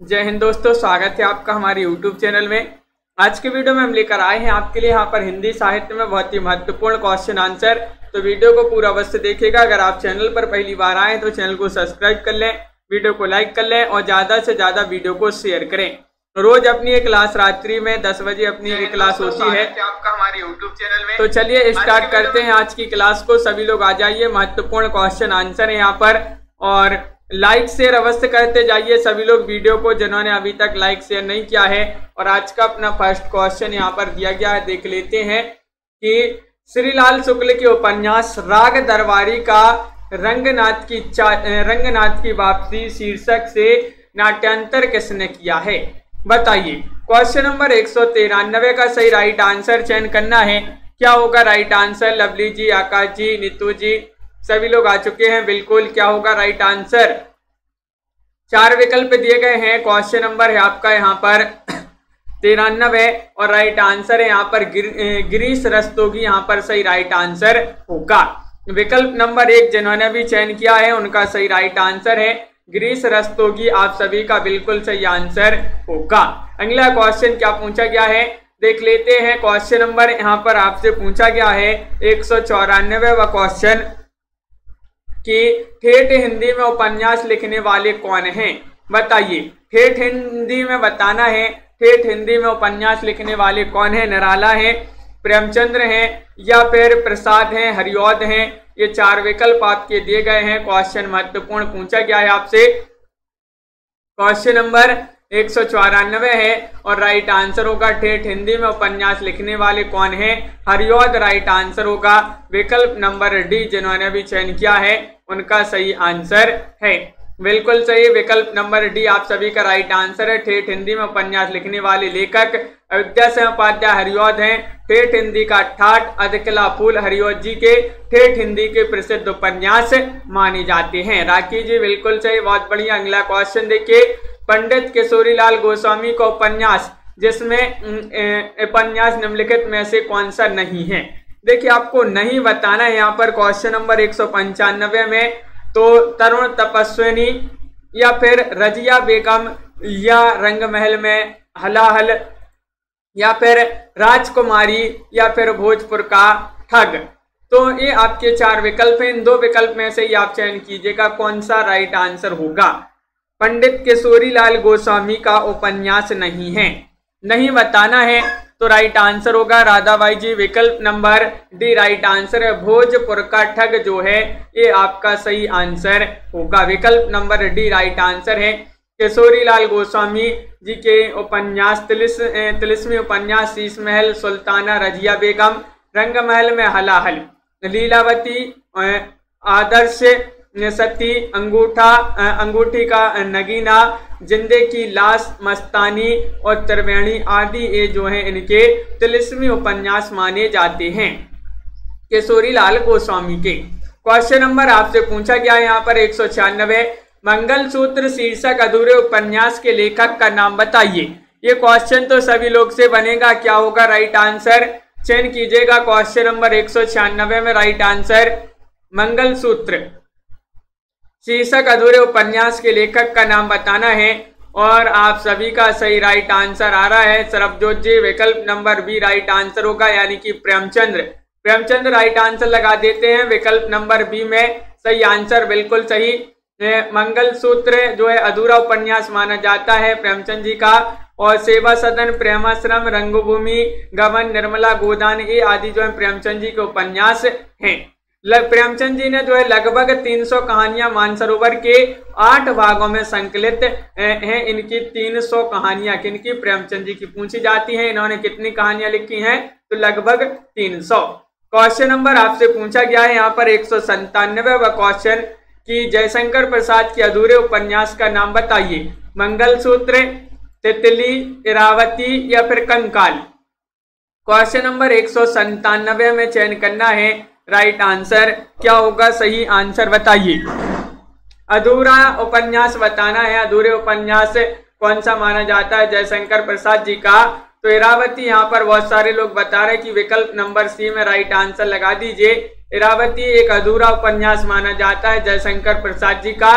जय हिंद दोस्तों स्वागत है आपका हमारे YouTube चैनल में। आज के वीडियो में हम लेकर आए हैं आपके लिए यहाँ पर हिंदी साहित्य में बहुत ही महत्वपूर्ण क्वेश्चन आंसर तो वीडियो को पूरा अवश्य देखेगा अगर आप चैनल पर पहली बार आए तो चैनल को सब्सक्राइब कर लें वीडियो को लाइक कर लें और ज़्यादा से ज़्यादा वीडियो को शेयर करें। रोज अपनी एक क्लास रात्रि में दस बजे अपनी एक क्लास होती है। आपका हमारे YouTube चैनल में। तो चलिए स्टार्ट करते हैं आज की क्लास को। सभी लोग आ जाइए महत्वपूर्ण क्वेश्चन आंसर है यहाँ पर। और लाइक, शेयर अवश्य करते जाइए सभी लोग वीडियो को, जिन्होंने अभी तक लाइक, शेयर नहीं किया है। और आज का अपना फ़र्स्ट क्वेश्चन यहाँ पर दिया गया है। देख लेते हैं कि श्रीलाल शुक्ल के उपन्यास राग दरबारी का रंगनाथ की रंगनाथ की वापसी शीर्षक से नाट्यांतर किसने किया है? बताइए। क्वेश्चन नंबर एक सौ तिरानबे का सही राइट आंसर चयन करना है। क्या होगा right answer lovely ji, Akash ji, Neetu ji सभी लोग आ चुके हैं। बिल्कुल क्या होगा? राइट आंसर चार विकल्प दिए गए हैं। क्वेश्चन नंबर है आपका यहाँ पर। तिरानबे और राइट आंसर है यहाँ पर। गिर, गिरीश रस्तोगी यहाँ पर सही राइट आंसर होगा। विकल्प नंबर एक जिन्होंने भी चयन किया है उनका सही राइट आंसर है। ग्रीस रस्तोगी आप सभी का बिल्कुल सही आंसर होगा। अगला क्वेश्चन क्या पूछा गया है? देख लेते हैं। क्वेश्चन नंबर यहाँ पर आपसे पूछा गया है। एक सौ चौरानवे व क्वेश्चन कि ठेठ हिंदी में उपन्यास लिखने वाले कौन हैं? बताइए। ठेठ हिंदी में बताना है। ठेठ हिंदी में उपन्यास लिखने वाले कौन है? नराला है, प्रेमचंद्र हैं, या फिर प्रसाद हैं, हरिओद हैं? ये चार विकल्प आपके दिए गए हैं। क्वेश्चन महत्वपूर्ण पूछा गया है आपसे। क्वेश्चन नंबर एक सौ चौरानवे है और राइट आंसर होगा ठेठ हिंदी में उपन्यास लिखने वाले कौन है? हरियोद राइट आंसर होगा। विकल्प नंबर डी जिन्होंने भी चयन किया है, उनका सही आंसर है। बिल्कुल सही, विकल्प नंबर डी आप सभी का राइट आंसर है। ठेठ हिंदी में उपन्यास लिखने वाले लेखक अयोध्या से उपाध्याय हरिओद हैं। ठेठ हिंदी का ठाट अधकिला फूल हरिओद जी के। ठेठ हिंदी के प्रसिद्ध उपन्यास माने जाते हैं। राखी जी, बिल्कुल सही, बहुत बढ़िया, अगला क्वेश्चन देखिए। पंडित किशोरीलाल गोस्वामी का उपन्यास, जिसमें उपन्यास निम्नलिखित में से कौन सा नहीं है? देखिए, आपको नहीं बताना है, यहाँ पर क्वेश्चन नंबर एक सौ पंचानवे में। तो तरुण तपस्विनी या फिर रजिया बेगम या रंग महल में हलाहल या फिर राजकुमारी या फिर भोजपुर का ठग। तो ये आपके चार विकल्प हैं। इन दो विकल्प में से ही आप चयन कीजिएगा कौन सा राइट आंसर होगा। पंडित किशोरी लाल गोस्वामी का उपन्यास नहीं है। नहीं बताना है। तो राइट आंसर होगा राधाबाई जी, विकल्प नंबर डी राइट आंसर है। भोजपुर का ठग जो है, ये आपका सही आंसर होगा। विकल्प नंबर डी राइट आंसर है। केशोरी लाल गोस्वामी जी के उपन्यास, तिलिस तिलिस्मी उपन्यास शीश महल सुल्ताना, रजिया बेगम रंग महल में हलाहल। लीलावती आदर्श सती अंगूठा अंगूठी का नगीना, जिंदे की लाश, मस्तानी और त्रिवेणी आदि ये जो हैं इनके तिलिस्मी उपन्यास माने जाते हैं। केशोरी लाल गोस्वामी के। क्वेश्चन नंबर आपसे पूछा गया यहाँ पर एक सौ मंगलसूत्र शीर्षक अधूरे उपन्यास के लेखक का नाम बताइए। ये क्वेश्चन तो सभी लोग से बनेगा, क्या होगा? राइट आंसर चयन कीजिएगा। क्वेश्चन नंबर एक सौ छियानवे में राइट आंसर मंगलसूत्र। शीर्षक अधूरे उपन्यास के लेखक का नाम बताना है और आप सभी का सही राइट आंसर आ रहा है। सरबजोत जी, विकल्प नंबर बी राइट आंसर होगा, यानी कि प्रेमचंद्र। प्रेमचंद्र राइट आंसर लगा देते हैं। विकल्प नंबर बी में सही आंसर बिल्कुल सही। मंगल सूत्र जो है, अधूरा उपन्यास माना जाता है प्रेमचंद जी का। और सेवा सदन, प्रेमाश्रम, रंगभूमि गमन निर्मला, गोदान, ये आदि जो है प्रेमचंद जी के उपन्यास हैं। प्रेमचंद जी ने जो है लगभग 300 कहानियाँ मानसरोवर के आठ भागों में संकलित हैं। इनकी 300 कहानियाँ, किनकी? प्रेमचंद जी की पूछी जाती हैं। इन्होंने कितनी कहानियाँ लिखी हैं? तो लगभग 300 क्वेश्चन नंबर आपसे पूछा गया है। यहाँ पर एक सौ व क्वेश्चन की जयशंकर प्रसाद के अधूरे उपन्यास का नाम बताइए। मंगलसूत्र तितली, इरावती या फिर कंकाल? क्वेश्चन नंबर एक में चयन करना है। राइट आंसर क्या होगा? सही आंसर बताइए। अधूरा उपन्यास बताना है। अधूरे उपन्यास कौन सा माना जाता है? जयशंकर प्रसाद जी का। तो इरावती यहाँ पर बहुत सारे लोग बता रहे कि विकल्प नंबर सी में राइट आंसर लगा दीजिए। इरावती एक अधूरा उपन्यास माना जाता है, जयशंकर प्रसाद जी का,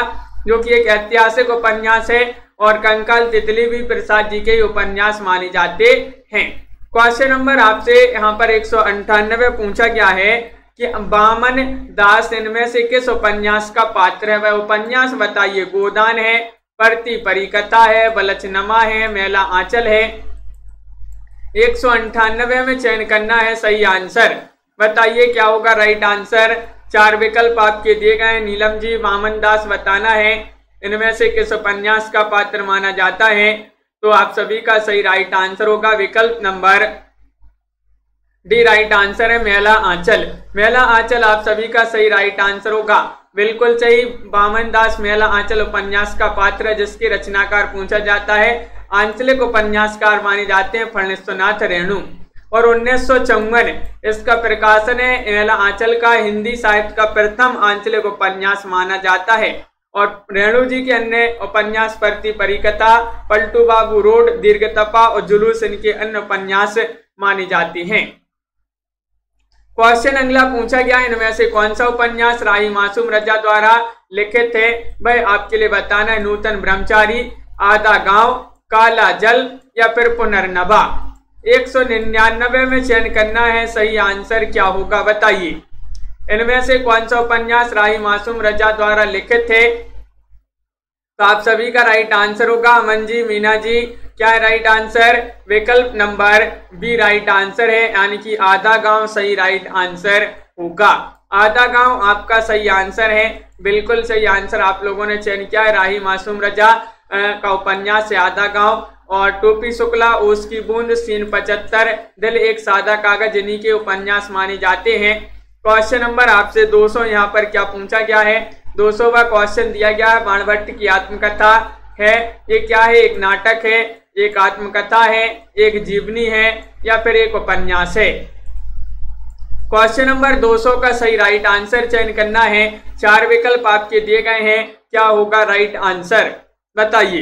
जो कि एक ऐतिहासिक उपन्यास है और कंकाल तितली भी प्रसाद जी के उपन्यास माने जाते हैं। क्वेश्चन नंबर आपसे यहाँ पर एक पूछा गया है। कि बामन दास इनमें से किस उपन्यास का पात्र है? वह उपन्यास बताइए। गोदान है, प्रति परिकथा है, बलचनमा है, मेला आंचल है। एक में चयन करना है, सही आंसर। बताइए क्या होगा? Right answer. चार विकल्प आपके दिए गए नीलम जी मामन दास बताना है। इनमें से किस उपन्यास का पात्र माना जाता है? तो आप सभी का सही राइट आंसर होगा। विकल्प नंबर डी राइट आंसर है, मेला आंचल। मेला आंचल आप सभी का सही राइट आंसर होगा। बिल्कुल सही, बामन दास, मेला आंचल उपन्यास का पात्र है, जिसकी रचनाकार पूछा जाता है। आंचलिक उपन्यासकार माने जाते हैं फणिस्वनाथ रेणु। और उन्नीस सौ चौवन, इसका प्रकाशन है, मेला आंचल का, हिंदी साहित्य का प्रथम आंचलिक उपन्यास माना जाता है। और रेणु जी के अन्य उपन्यास प्रति परिकथा, पलटू बाबू रोड दीर्घतपा और जुलूस इनके अन्य उपन्यास मानी जाती हैं। क्वेश्चन अगला पूछा गया। इनमें से कौन सा उपन्यास राही मासूम रजा द्वारा लिखित थे? भाई, आपके लिए बताना है नूतन ब्रह्मचारी, आधा गाँव, काला जल या फिर पुनर्नभा? एक सौ निन्यानबे में चयन करना है, सही आंसर क्या होगा बताइए। इनमें से कौन सा उपन्यास राही मासूम रजा द्वारा लिखित थे? तो आप सभी का राइट आंसर होगा। अमन जी, मीना जी, क्या है राइट आंसर विकल्प नंबर बी राइट आंसर है, यानी कि आधा गाँव सही राइट आंसर होगा। आधा गाँव आपका सही आंसर है। बिल्कुल सही आंसर आप लोगों ने चयन किया है। राही मासूम रजा का उपन्यास है आधा गाँव और टोपी शुक्ला उसकी बूंद, सीन पचहत्तर, दिल एक सादा कागज़, इन्हीं के उपन्यास माने जाते हैं। क्वेश्चन नंबर आपसे 200 यहाँ पर क्या पूछा गया है? दो सौवा क्वेश्चन दिया गया है, बाणभट्ट की आत्मकथा है। ये क्या है? एक नाटक है, एक आत्मकथा है, एक जीवनी है, या फिर एक उपन्यास है? क्वेश्चन नंबर 200 का सही राइट आंसर चयन करना है। चार विकल्प आपके दिए गए हैं। क्या होगा राइट आंसर बताइए।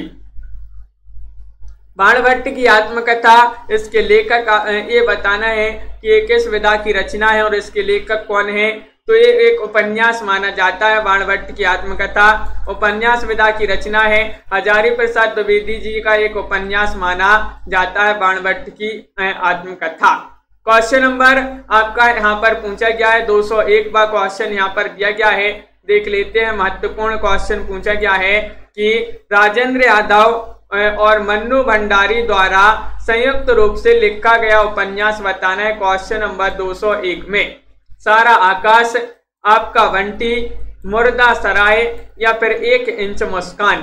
बाणभट्ट की आत्मकथा, इसके लेखक ये बताना है कि ये किस विधा की रचना है और इसके लेखक कौन है? तो ये एक उपन्यास माना जाता है, बाणभट्ट की आत्मकथा। उपन्यास विधा की रचना है। हजारी प्रसाद द्विवेदी जी का एक उपन्यास माना जाता है, बाणभट्ट की आत्मकथा। क्वेश्चन नंबर आपका यहाँ पर पूछा गया है 201 बार क्वेश्चन यहाँ पर दिया गया है। देख लेते हैं, महत्वपूर्ण क्वेश्चन पूछा गया है कि राजेंद्र यादव और मन्नू भंडारी द्वारा संयुक्त रूप से लिखा गया उपन्यास बताना है क्वेश्चन नंबर 201 में। सारा आकाश आपका वंटी, मुर्दा सराय या फिर एक इंच मुस्कान।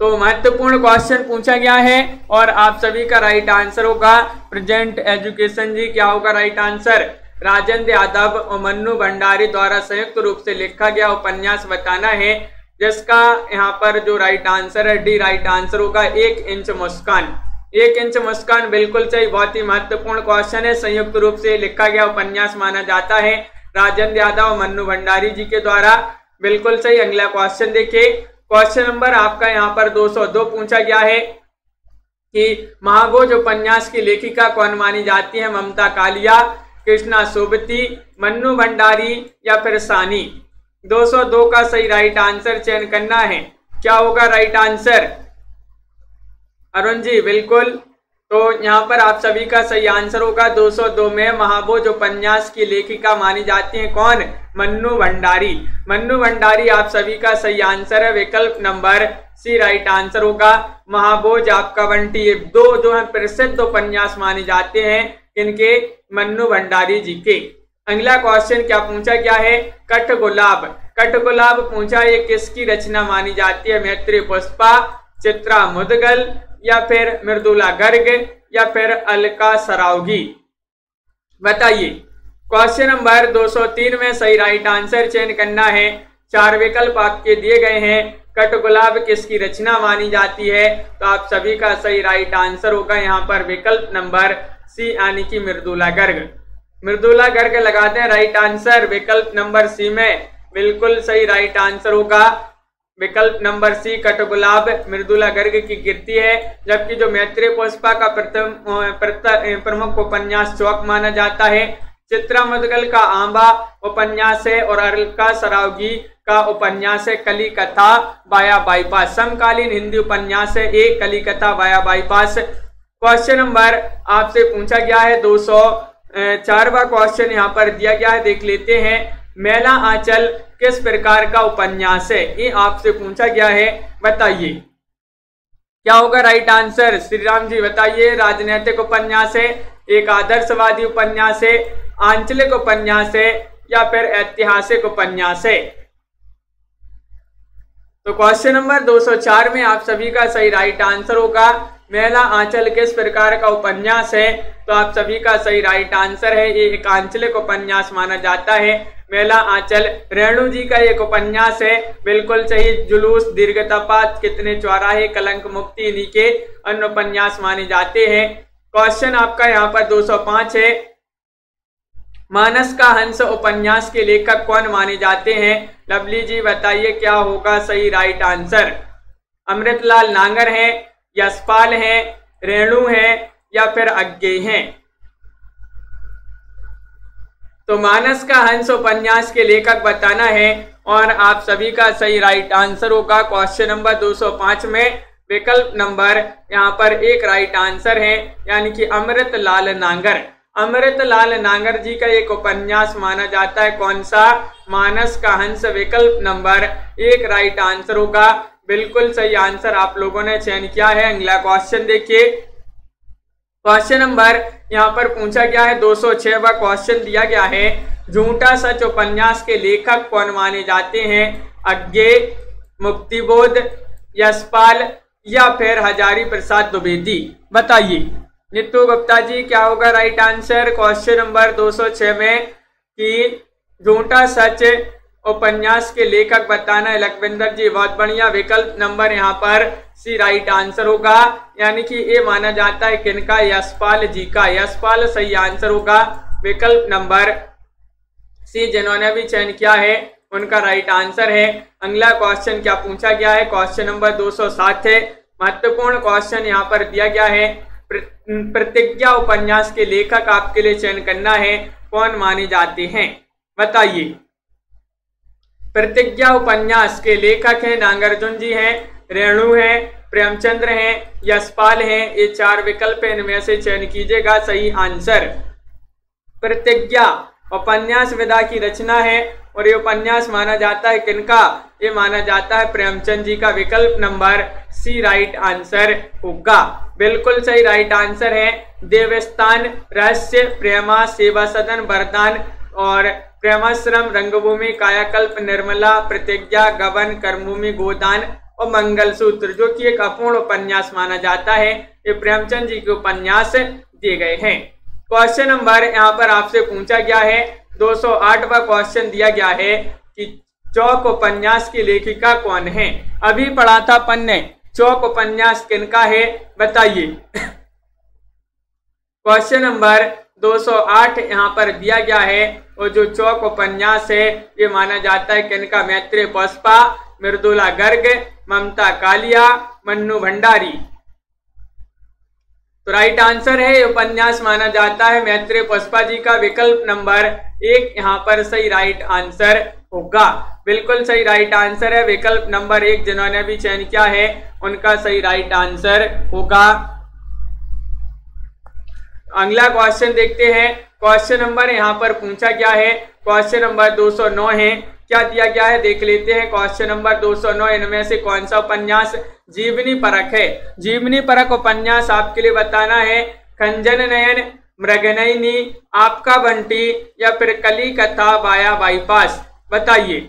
तो महत्वपूर्ण क्वेश्चन पूछा गया है और आप सभी का राइट आंसर होगा। प्रेजेंट एजुकेशन जी, क्या होगा राइट आंसर राजेंद्र यादव और मन्नू भंडारी द्वारा संयुक्त रूप से लिखा गया उपन्यास बताना है, जिसका यहाँ पर जो राइट आंसर है डी राइट आंसर होगा, एक इंच मुस्कान। एक इंच मुस्कान बिल्कुल सही, बहुत ही महत्वपूर्ण क्वेश्चन है। संयुक्त रूप से लिखा गया उपन्यास माना जाता है। राजेंद्र यादव, मन्नू भंडारी जी के द्वारा बिल्कुल सही। अगला क्वेश्चन देखिए। क्वेश्चन नंबर आपका यहाँ पर 202 पूछा गया है कि महाभोज उपन्यास की लेखिका कौन मानी जाती है? ममता कालिया, कृष्णा सोबती, मन्नू भंडारी या फिर सानी? 202 का सही राइट आंसर चयन करना है। क्या होगा राइट आंसर अरुण जी, बिल्कुल। तो यहाँ पर आप सभी का सही आंसर होगा। 202 में महाभोज उपन्यास की लेखिका मानी जाती हैं कौन? मन्नू भंडारी। मन्नू भंडारी, आप सभी का सही आंसर है। विकल्प नंबर सी राइट आंसर होगा। महाभोज आपका बंटी दो जो है प्रसिद्ध उपन्यास माने जाते हैं इनके मन्नू भंडारी जी के। अगला क्वेश्चन क्या पूछा गया है? कठ गुलाब। कठ गुलाब पूछा ये किसकी रचना मानी जाती है? मैत्री पुष्पा, चित्रा मुदगल या फिर मृदुला गर्ग या फिर अलका सरावगी। बताइए क्वेश्चन नंबर 203 में सही राइट आंसर चयन करना है। चार विकल्प आपके दिए गए हैं। कट गुलाब किसकी रचना मानी जाती है? तो आप सभी का सही राइट आंसर होगा यहाँ पर विकल्प नंबर सी यानी कि मृदुला गर्ग। मृदुला गर्ग लगाते हैं राइट आंसर विकल्प नंबर सी में बिल्कुल सही राइट आंसर होगा। विकल्प नंबर सी कट गुलाब मृदुला गर्ग की कीर्ति है, जबकि जो मैत्री पुष्पा का प्रथम प्रमुख उपन्यास चौक माना जाता है, चित्रा मदगल का आंबा उपन्यास है और अलका सरावगी का उपन्यास है कली कथा बाया बाईपास, समकालीन हिंदी उपन्यास है एक कली कथा बाया बाईपास। क्वेश्चन नंबर आपसे पूछा गया है, दो सौ चारवा क्वेश्चन यहाँ पर दिया गया है, देख लेते हैं। मेला आंचल किस प्रकार का उपन्यास है? ये आपसे पूछा गया है, बताइए। क्या होगा राइट आंसर श्री राम जी, बताइए। राजनीतिक उपन्यास है, एक आदर्शवादी उपन्यास है, आंचलिक उपन्यास है, या फिर ऐतिहासिक उपन्यास है? तो क्वेश्चन नंबर 204 में आप सभी का सही राइट आंसर होगा। मेला आंचल किस प्रकार का उपन्यास है। तो आप सभी का सही राइट आंसर है। ये एक आंचलिक उपन्यास माना जाता है। मेला आंचल, रेणु जी का एक उपन्यास है। बिल्कुल सही, जुलूस, दीर्घतापात, कितने चौराहे, कलंक, मुक्ति, इन्हीं के अन्य उपन्यास माने जाते हैं। क्वेश्चन आपका यहाँ पर 205 है। मानस का हंस उपन्यास के लेखक कौन माने जाते हैं? लवली जी, बताइए क्या होगा सही राइट आंसर अमृतलाल नांगर है। यशपाल है, रेणु है, या फिर अज्ञे हैं। तो मानस का हंस उपन्यास के लेखक बताना है, और आप सभी का सही राइट आंसर होगा। क्वेश्चन नंबर 205 में विकल्प नंबर यहाँ पर एक राइट आंसर है, यानी कि अमृत लाल नांगर। अमृत लाल नांगर जी का एक उपन्यास माना जाता है। कौन सा? मानस का हंस विकल्प नंबर एक राइट आंसर होगा। बिल्कुल सही आंसर आप लोगों ने चयन किया है। अगला क्वेश्चन देखिए। क्वेश्चन नंबर यहाँ पर पूछा गया है 206 वा क्वेश्चन दिया गया है। झूठा सच उपन्यास के लेखक कौन माने जाते हैं? अज्ञे, मुक्तिबोध, यशपाल या फिर हजारी प्रसाद द्विवेदी? बताइए। नित्तू गुप्ता जी, क्या होगा राइट आंसर क्वेश्चन नंबर 206 में कि झूठा सच उपन्यास के लेखक बताना है। लखविंदर जी, बहुत बढ़िया विकल्प नंबर यहाँ पर सी राइट आंसर होगा। यानी कि ये माना जाता है किनका? यशपाल जी का। यशपाल सही आंसर होगा। विकल्प नंबर सी, जिन्होंने भी चयन किया है, उनका राइट आंसर है। अगला क्वेश्चन क्या पूछा गया है? क्वेश्चन नंबर 207 है। महत्वपूर्ण क्वेश्चन यहाँ पर दिया गया है। प्रतिज्ञा उपन्यास के लेखक आपके लिए चयन करना है। कौन माने जाते हैं? बताइए। प्रतिज्ञा उपन्यास के लेखक हैं, नागार्जुन जी हैं, रेणु हैं, प्रेमचंद्र हैं, यशपाल हैं, ये चार विकल्प इनमें से चयन कीजिएगा, सही आंसर। प्रतिज्ञा, उपन्यास विदा की रचना है, और ये उपन्यास माना जाता है किनका? ये माना जाता है प्रेमचंद जी का विकल्प नंबर सी, राइट आंसर होगा। बिल्कुल सही राइट आंसर है। देवस्थान, रहस्य, प्रेमा, सेवा सदन, वरदान और प्रेमाश्रम, रंगभूमि, कायाकल्प, निर्मला, प्रतिज्ञा, गवन, कर्मभूमि, गोदान और मंगलसूत्र, जो कि एक अपूर्ण उपन्यास माना जाता है। ये प्रेमचंद जी के उपन्यास दिए गए हैं। क्वेश्चन नंबर यहाँ पर आपसे पूछा गया है। 208वां क्वेश्चन दिया गया है कि चौक उपन्यास की लेखिका कौन है? अभी पढ़ा था पन्ने। चौक उपन्यास किनका है? बताइए। क्वेश्चन नंबर 208 यहाँ पर दिया गया है और जो चौक उपन्यास है, ये माना जाता है किनका मैत्री पुष्पा, मृदुला गर्ग, ममता कालिया, मन्नू भंडारी। तो राइट आंसर है उपन्यास माना जाता है मैत्री पुष्पा जी का विकल्प नंबर एक। यहाँ पर सही राइट आंसर होगा। बिल्कुल सही राइट आंसर है, विकल्प नंबर एक जिन्होंने भी चयन किया है, उनका सही राइट आंसर होगा। अगला क्वेश्चन देखते हैं। क्वेश्चन नंबर यहाँ पर पूछा गया है। क्वेश्चन नंबर 209 है। क्या दिया गया है? देख लेते हैं। क्वेश्चन नंबर 209 इनमें से कौन सा उपन्यास जीवनी परक है? जीवनी परक उपन्यास आपके लिए बताना है। खंजन नयन, मृगनयनी, आपका बंटी या फिर कली कथा बाया बाईपास बताइए।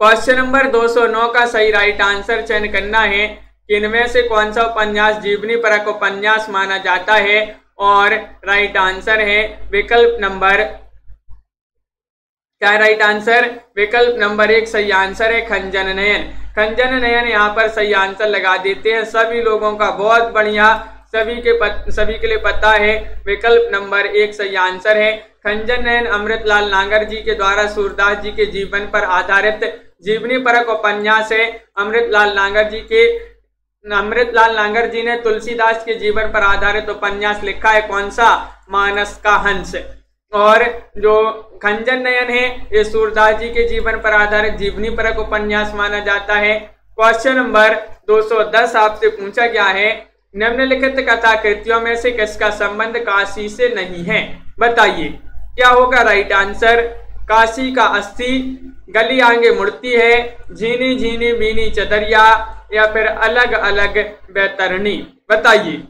क्वेश्चन नंबर 209 का सही राइट आंसर चयन करना है। इनमें से कौन सा उपन्यास जीवनी परक उपन्यास माना जाता है? और राइट आंसर है विकल्प नंबर। क्या राइट आंसर विकल्प नंबर एक सही आंसर है खंजन नयन। खंजन नयन यहाँ पर सही आंसर लगा देते हैं। सभी लोगों का बहुत बढ़िया सभी के पत, सभी के लिए पता है विकल्प नंबर एक सही आंसर है। खंजन नयन अमृतलाल नागर जी के द्वारा सूरदास जी के जीवन पर आधारित जीवनी परक उपन्यास है। अमृतलाल नागर जी के अमृतलाल नागर जी ने तुलसीदास के जीवन पर आधारित तो उपन्यास लिखा है, कौन सा? मानस का हंस। और जो खंजन नयन है, ये सूरदास जी के जीवन पर आधारित जीवनी परक उपन्यास माना जाता है। क्वेश्चन नंबर 210 आपसे पूछा गया है, निम्नलिखित कथा कृतियों में से किसका संबंध काशी से नहीं है? बताइए। क्या होगा राइट आंसर काशी का अस्थि, गली आगे मूर्ति है झीनी झीनी बीनी चदरिया या फिर अलग अलग बेतरनी बताइए।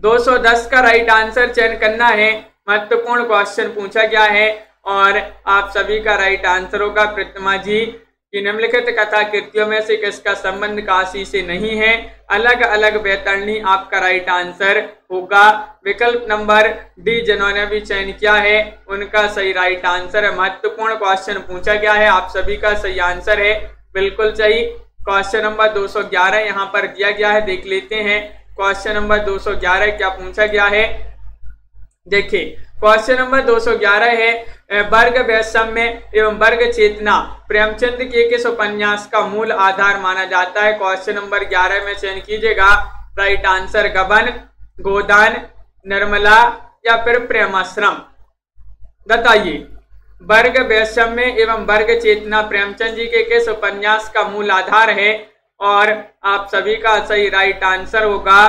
210 का राइट आंसर चयन करना है। महत्वपूर्ण क्वेश्चन पूछा गया है और आप सभी का राइट आंसर होगा प्रतिमा जी, कि निम्नलिखित कथा कृतियों में से किसका संबंध काशी से नहीं है? अलग अलग बेतरणी आपका राइट आंसर होगा। विकल्प नंबर डी, जिन्होंने भी चयन किया है, उनका सही राइट आंसर है। महत्वपूर्ण क्वेश्चन पूछा गया है। आप सभी का सही आंसर है। बिल्कुल सही। क्वेश्चन नंबर 211 यहाँ पर दिया गया है, देख लेते हैं। क्वेश्चन नंबर 211 क्या पूछा गया है? देखिए क्वेश्चन नंबर 211 है वर्ग वैषम्य एवं वर्ग चेतना। प्रेमचंद के किस उपन्यास का मूल आधार माना जाता है? क्वेश्चन नंबर 11 में चयन कीजिएगा। राइट आंसर गबन, गोदान, निर्मला या फिर प्रेमाश्रम। बताइए। वर्ग वैषम्य एवं वर्ग चेतना प्रेमचंद जी के किस उपन्यास का मूल आधार है और आप सभी का सही राइट आंसर होगा।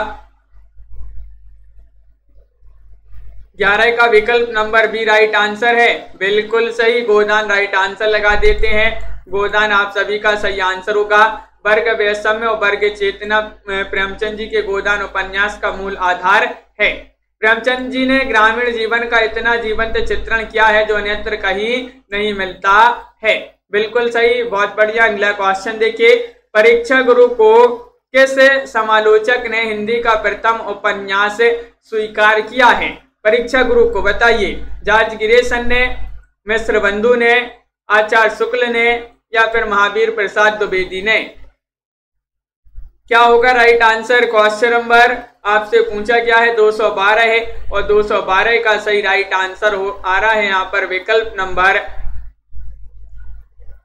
ग्यारह का विकल्प नंबर बी राइट आंसर है। बिल्कुल सही, गोदान राइट आंसर लगा देते हैं। गोदान आप सभी का सही आंसर होगा। वर्ग वैषम्य और वर्ग चेतना प्रेमचंद जी के गोदान उपन्यास का मूल आधार है। प्रेमचंद जी ने ग्रामीण जीवन का इतना जीवंत चित्रण किया है जो अन्यत्र कहीं नहीं मिलता है। बिल्कुल सही, बहुत बढ़िया। अगला क्वेश्चन देखिए। परीक्षा गुरु को किस समालोचक ने हिंदी का प्रथम उपन्यास स्वीकार किया है? परीक्षा गुरु को बताइए। जाज गिरेशन ने मिश्र बंधु ने, आचार्य शुक्ल ने या फिर महावीर प्रसाद द्विवेदी ने? क्या होगा? राइट आंसर क्वेश्चन नंबर आपसे पूछा गया है 212 है और 212 का सही राइट आंसर हो, आ रहा है यहाँ पर विकल्प नंबर।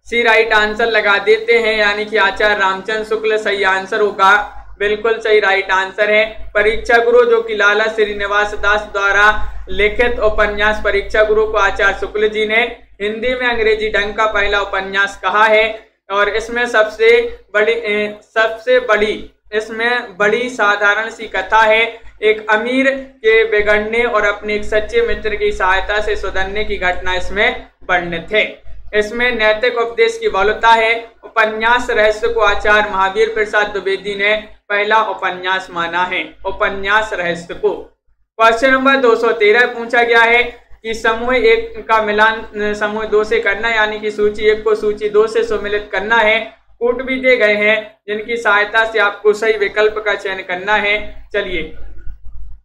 सी राइट आंसर लगा देते हैं, यानी कि आचार्य रामचंद्र शुक्ल सही आंसर होगा। बिल्कुल सही राइट आंसर है। परीक्षा गुरु जो कि लाला श्रीनिवास दास द्वारा लिखित उपन्यास परीक्षा गुरु को आचार्य शुक्ल जी ने हिंदी में अंग्रेज़ी ढंग का पहला उपन्यास कहा है और इसमें सबसे बड़ी सबसे बड़ी इसमें बड़ी साधारण सी कथा है। एक अमीर के बिगड़ने और अपने एक सच्चे मित्र की सहायता से सुधरने की घटना इसमें वर्णित है। इसमें नैतिक उपदेश की बहुलता है। उपन्यास रहस्य को आचार्य महावीर प्रसाद द्विवेदी ने पहला उपन्यास माना है। उपन्यास रहस्य को। क्वेश्चन नंबर 213 पूछा गया है कि समूह एक का मिलान, समूह दो से करना, यानी कि सूची एक को सूची दो से सुमिलित करना है। कूट भी दिए गए हैं, जिनकी सहायता से आपको सही विकल्प का चयन करना है। चलिए,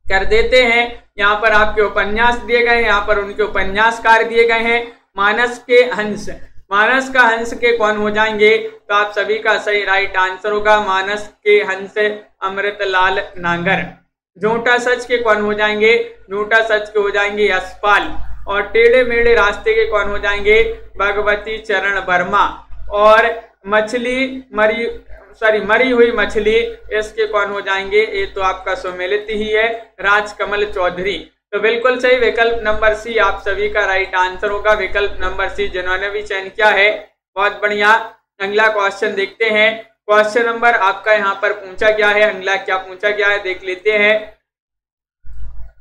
कर देते हैं। यहाँ पर आपके उपन्यास दिए गए हैं, यहाँ पर उनके उपन्यासकार दिए गए हैं, मानस के हंस। मानस का हंस के कौन हो जाएँगे? तो आप सभी का सही राइट आंसर होगा, मानस के हंस अमृत लाल नागर। झूठा सच के कौन हो जाएँगे? झूठा सच के हो जाएँगे यशपाल। और टेढ़े मेढ़े रास्ते के कौन हो जाएँगे? भगवती चरण वर्मा। और मछली मरी सॉरी मरी हुई मछली, इसके कौन हो जाएँगे? ये तो आपका सुमिलित ही है, राजकमल चौधरी। तो बिल्कुल सही, विकल्प नंबर सी आप सभी का राइट आंसर होगा। विकल्प नंबर सी, जिन्होंने भी चयन किया है। बहुत बढ़िया। अगला क्वेश्चन देखते हैं। क्वेश्चन नंबर आपका यहाँ पर पूछा गया है। अगला क्या पूछा गया है? देख लेते हैं।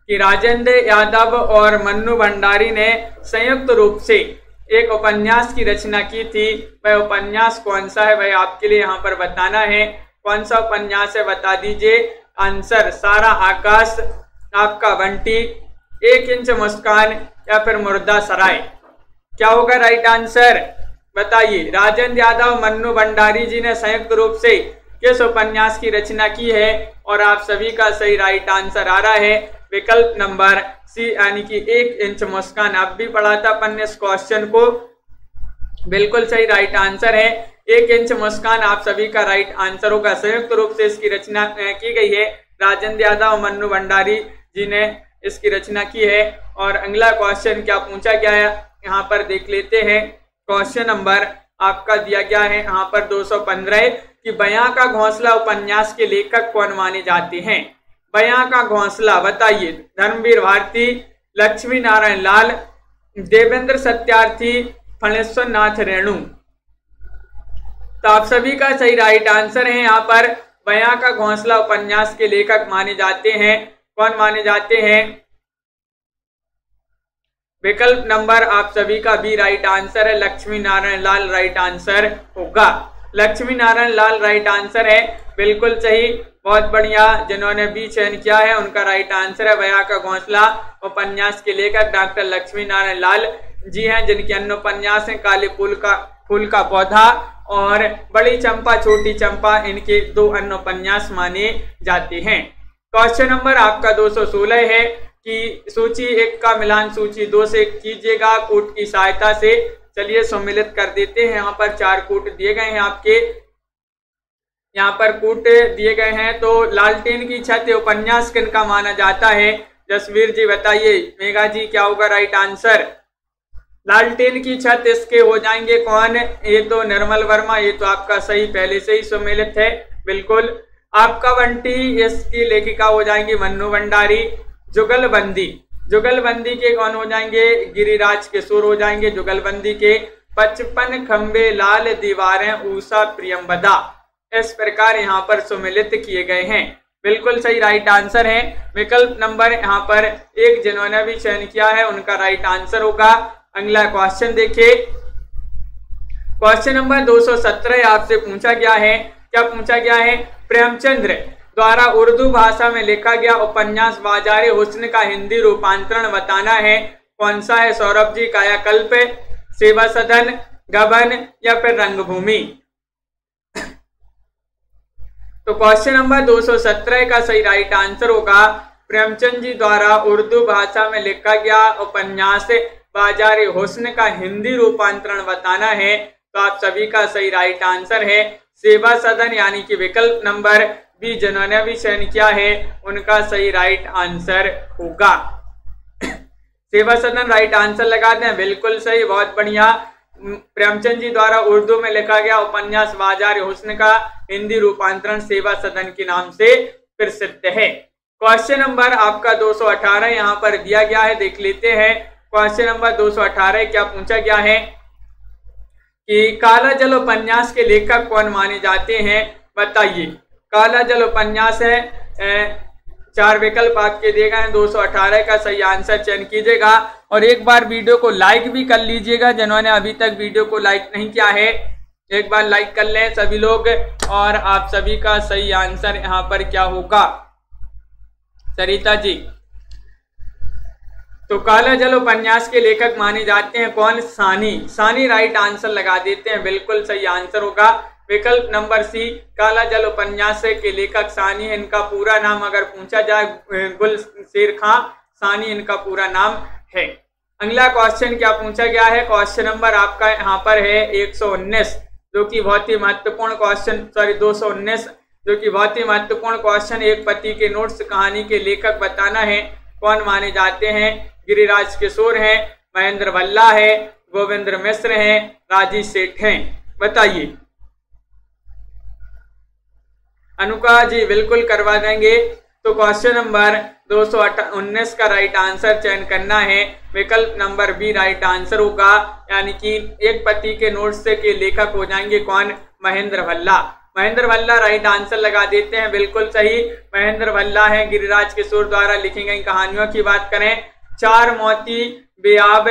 कि राजेंद्र यादव और मन्नू भंडारी ने संयुक्त रूप से एक उपन्यास की रचना की थी। वह उपन्यास कौन सा है, वह आपके लिए यहाँ पर बताना है। कौन सा उपन्यास है, बता दीजिए। आंसर, सारा आकाश, आपका बंटी, एक इंच मुस्कान या फिर मुर्दा सराय। क्या होगा राइट आंसर बताइए। राजेंद्र यादव, मन्नू भंडारी जी ने संयुक्त रूप से किस उपन्यास की रचना की है और आप सभी का सही राइट आंसर आ रहा है, विकल्प नंबर सी यानी कि एक इंच मुस्कान। अब भी पढ़ा था अपन ने इस क्वेश्चन को। बिल्कुल सही राइट आंसर है। एक इंच मुस्कान, आप सभी का राइट आंसर होगा। संयुक्त रूप से इसकी रचना की गई है। राजेंद्र यादव मन्नू भंडारी जी ने इसकी रचना की है। और अगला क्वेश्चन क्या पूछा गया है? यहाँ पर देख लेते हैं। क्वेश्चन नंबर आपका दिया गया है। यहाँ पर 215 कि बयां का घोंसला उपन्यास के लेखक कौन माने जाते हैं? बयां का घोंसला, बताइए। धर्मवीर भारती, लक्ष्मी नारायण लाल, देवेंद्र सत्यार्थी फणेश्वर नाथ रेणु। तो आप सभी का सही राइट आंसर है यहाँ पर। बया का घोंसला उपन्यास के लेखक माने जाते हैं। कौन माने जाते हैं? विकल्प नंबर आप सभी का भी राइट आंसर है। लक्ष्मी नारायण लाल राइट आंसर होगा। लक्ष्मी नारायण लाल राइट आंसर है। बिल्कुल सही। बहुत बढ़िया। जिन्होंने भी चयन किया है, उनका राइट आंसर है बया का घोंसला। उपन्यास के लेखक डॉक्टर लक्ष्मी नारायण लाल जी हैं, जिनके अन्य उपन्यास है, काले फूल का फूल का पौधा और बड़ी चंपा, छोटी चंपा, इनके दो अन्य उपन्यास माने जाते हैं। क्वेश्चन नंबर आपका 216 है कि सूची एक का मिलान, सूची दो से कीजिएगा, कोट की सहायता से। चलिए सम्मिलित कर देते हैं। यहाँ पर चार कूट दिए गए हैं आपके। यहाँ पर कूट दिए गए हैं तो लालटेन की छत उपन्यास किन का माना जाता है? जसवीर जी बताइए। मेघा जी, क्या होगा राइट आंसर लालटेन की छत इसके हो जाएँगे कौन? ये तो निर्मल वर्मा, ये तो आपका सही, पहले से ही सम्मिलित है। बिल्कुल। आपका बंटी इसकी लेखिका हो जाएँगी मन्नू भंडारी। जुगलबंदी। जुगलबंदी के कौन हो जाएँगे? गिरिराज किशोर हो जाएँगे। जुगलबंदी के पचपन खंबे, लाल दीवारें, ऊषा प्रियम्बदा इस प्रकार यहाँ पर सुमिलित किए गए हैं। बिल्कुल सही राइट आंसर है। विकल्प नंबर यहाँ पर एक जिन्होंने भी चयन किया है, उनका राइट आंसर होगा। अगला क्वेश्चन देखिए। क्वेश्चन नंबर 217 आपसे पूछा गया है। क्या पूछा गया है? प्रेमचंद्र। द्वारा उर्दू भाषा में लिखा गया उपन्यास बाजारे हुस्न का हिंदी रूपांतरण बताना है। कौन सा है सौरभ जी कायाकल्प सेवा सदन, गबन या फिर रंगभूमि? तो क्वेश्चन नंबर 217 का सही राइट आंसर होगा। प्रेमचंद जी द्वारा उर्दू भाषा में लिखा गया उपन्यास बाज़ार हुस्न का हिंदी रूपांतरण बताना है। तो आप सभी का सही राइट आंसर है। सेवा सदन यानी कि विकल्प नंबर जिन्होंने भी चयन किया है, उनका सही राइट आंसर होगा। सेवा सदन राइट आंसर लगाते हैं बिल्कुल सही, बहुत बढ़िया। प्रेमचंद जी द्वारा उर्दू में लिखा गया उपन्यास बाज़ार हुस्न का हिंदी रूपांतरण सेवा सदन के नाम से प्रसिद्ध है। क्वेश्चन नंबर आपका 218 यहाँ पर दिया गया है, देख लेते हैं। क्वेश्चन नंबर 218 क्या पूछा गया है कि काला जल उपन्यास के लेखक कौन माने जाते हैं? बताइए। काला जल उपन्यास है। चार विकल्प आपके दिए गए हैं 218 का सही आंसर चयन कीजिएगा और एक बार वीडियो को लाइक भी कर लीजिएगा, जिन्होंने अभी तक वीडियो को लाइक नहीं किया है, एक बार लाइक कर लें सभी लोग और आप सभी का सही आंसर यहाँ पर क्या होगा? सरिता जी। तो काला जल उपन्यास के लेखक माने जाते हैं कौन? सानी। सानी राइट आंसर लगा देते हैं, बिल्कुल सही आंसर होगा। विकल्प नंबर सी, काला जल उपन्यास के लेखक सानी इनका पूरा नाम अगर पूछा जाए गुल शेर खां, सानी इनका पूरा नाम है। अगला क्वेश्चन क्या पूछा गया है? क्वेश्चन नंबर आपका यहाँ पर है 119 जो कि बहुत ही महत्वपूर्ण क्वेश्चन सॉरी 219 जो कि बहुत ही महत्वपूर्ण क्वेश्चन एक पति के नोट्स कहानी के लेखक बताना है। कौन माने जाते हैं? गिरिराज किशोर हैं, महेंद्र भल्ला है गोविंद्र मिश्र हैं राजीव सेठ हैं। बताइए। अनुका जी बिल्कुल करवा देंगे। तो क्वेश्चन नंबर दो का राइट आंसर चयन करना है। विकल्प नंबर बी राइट आंसर होगा। यानी कि एक पति के नोट्स के लेखक हो जाएँगे कौन? महेंद्र भल्ला। महेंद्र भल्ला राइट आंसर लगा देते हैं। बिल्कुल सही। महेंद्र भल्ला है। गिरिराज किशोर द्वारा लिखी गई कहानियों की बात करें। चार मोती बेआब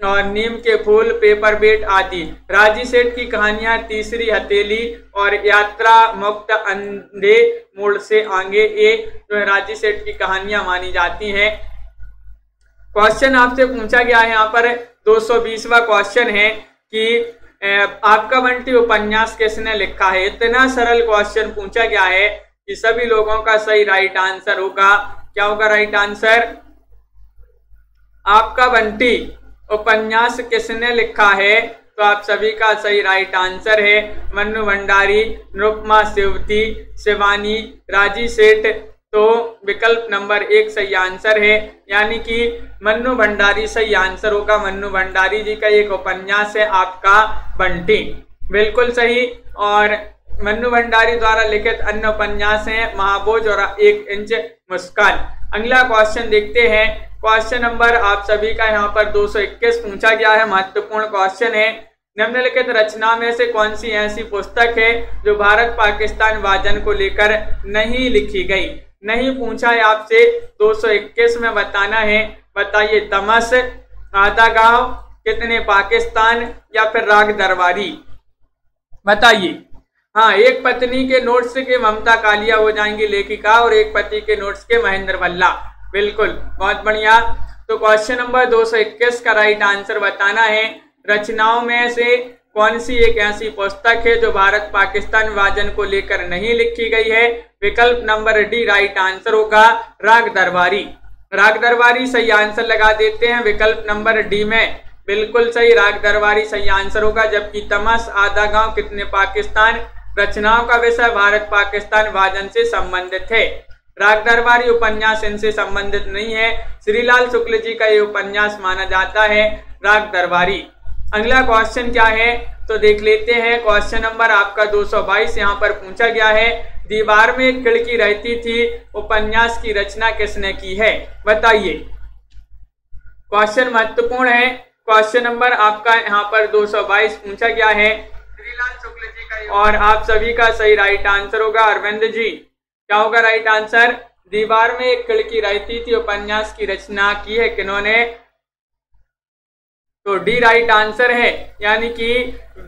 और नीम के फूल पेपर बेट आदि। राज़ी सेठ की कहानियाँ तीसरी हथेली और यात्रा मुक्त अंधे मोड़ से आगे ये जो है राज़ी सेठ की कहानियाँ मानी जाती हैं। क्वेश्चन आपसे पूछा गया है, यहाँ पर 220वां क्वेश्चन है कि आपका बंटी उपन्यास किसने लिखा है? इतना सरल क्वेश्चन पूछा गया है कि सभी लोगों का सही राइट आंसर होगा। क्या होगा राइट आंसर आपका बंटी उपन्यास किसने लिखा है? तो आप सभी का सही राइट आंसर है। मनु भंडारी, नृपमा शिवती शिवानी, राज़ी सेठ। तो विकल्प नंबर एक सही आंसर है। यानी कि मन्नू भंडारी सही आंसर होगा। मन्नू भंडारी जी का एक उपन्यास है आपका बंटी। बिल्कुल सही। और मन्नू भंडारी द्वारा लिखित अन्य उपन्यास हैं महाबोज और एक इंच मुस्कान। अगला क्वेश्चन देखते हैं। क्वेश्चन नंबर आप सभी का यहाँ पर 221 पूछा गया है। महत्वपूर्ण क्वेश्चन है। निम्नलिखित रचना में से कौन सी ऐसी पुस्तक है जो भारत पाकिस्तान वाजन को लेकर नहीं लिखी गई? नहीं पूछा है आपसे 221 में बताना है। बताइए, तमस आधा गाँव कितने पाकिस्तान या फिर राग दरबारी? बताइए। हाँ एक पत्नी के नोट्स के ममता कालिया हो जाएँगी लेखिका और एक पति के नोट्स के महेंद्र भल्ला बिल्कुल, बहुत बढ़िया। तो क्वेश्चन नंबर 221 का राइट आंसर बताना है। रचनाओं में से कौन सी एक ऐसी पुस्तक है जो भारत पाकिस्तान विभाजन को लेकर नहीं लिखी गई है? विकल्प नंबर डी राइट आंसर होगा, राग दरबारी। राग दरबारी सही आंसर लगा देते हैं। विकल्प नंबर डी में बिल्कुल सही राग दरबारी सही आंसर होगा, जबकि तमस, आधा गाँव कितने पाकिस्तान? रचनाओं का विषय भारत पाकिस्तान विभाजन से संबंधित है। राग दरबारी उपन्यास इनसे संबंधित नहीं है। श्रीलाल शुक्ल जी का ये उपन्यास माना जाता है राग दरबारी अगला क्वेश्चन क्या है? तो देख लेते हैं। क्वेश्चन नंबर आपका 222 यहाँ पर पूछा गया है। दीवार में एक खिड़की रहती थी। उपन्यास की रचना किसने की है? बताइए। क्वेश्चन महत्वपूर्ण है। क्वेश्चन नंबर आपका यहाँ पर 222 पूछा गया है। श्रीलाल शुक्ल जी का और आप सभी का सही राइट आंसर होगा। अरविंद जी। क्या होगा राइट आंसर दीवार में एक खिड़की रहती थी, उपन्यास की रचना की है किन्होंने। तो डी राइट आंसर है, यानी कि